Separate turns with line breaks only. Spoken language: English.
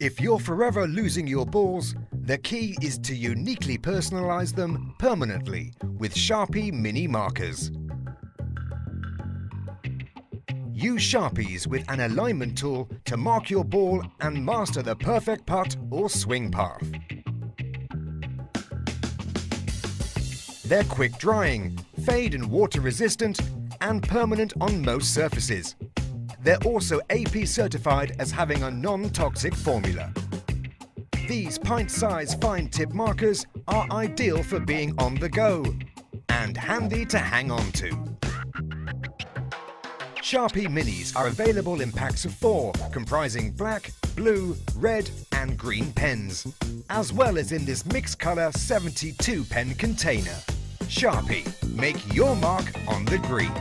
If you're forever losing your balls, the key is to uniquely personalize them permanently with Sharpie mini markers. Use Sharpies with an alignment tool to mark your ball and master the perfect putt or swing path. They're quick drying, fade and water resistant, and permanent on most surfaces. They're also AP certified as having a non-toxic formula. These pint-sized fine tip markers are ideal for being on the go and handy to hang on to. Sharpie Minis are available in packs of four, comprising black, blue, red and green pens, as well as in this mixed colour 72 pen container. Sharpie, make your mark on the green.